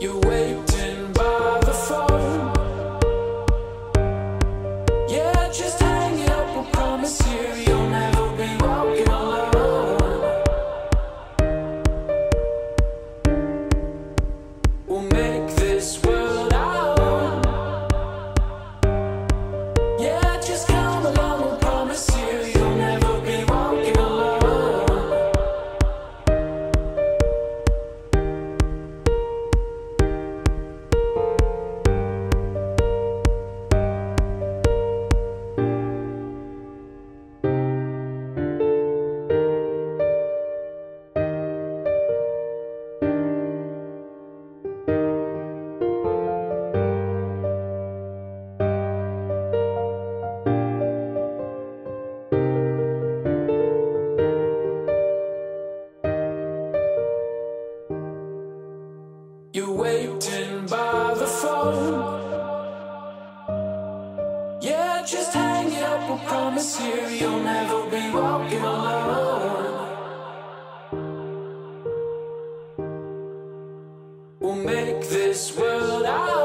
You wait. You're waiting by the phone. Yeah, just hang it up. We'll promise you you'll never be walking alone. We'll make this world our